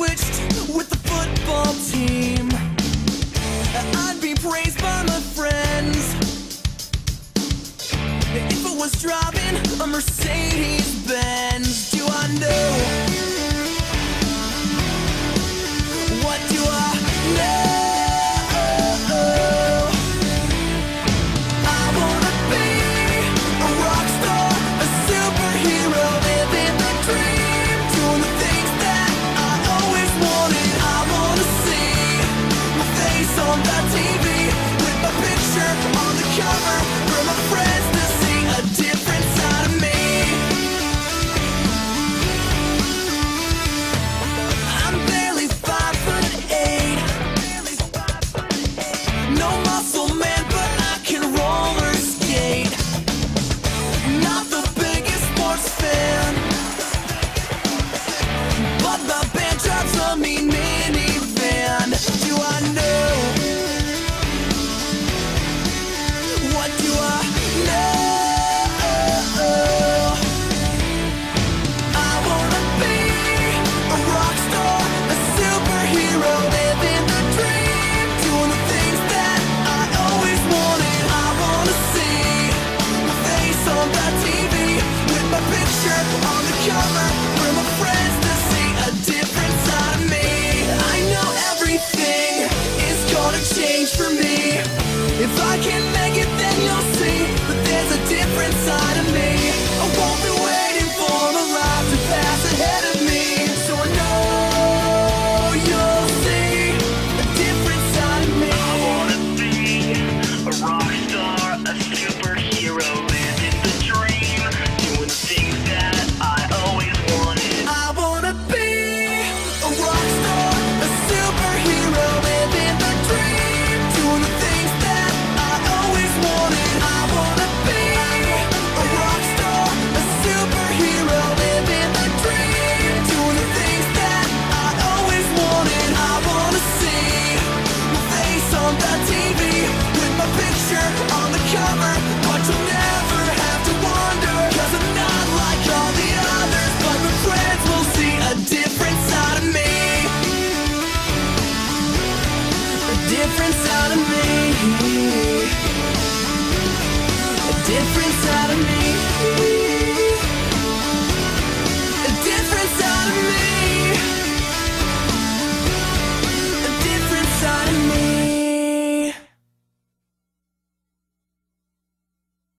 switched with the football team, I'd be praised by my friends. If I was driving a Mercedes. On the cover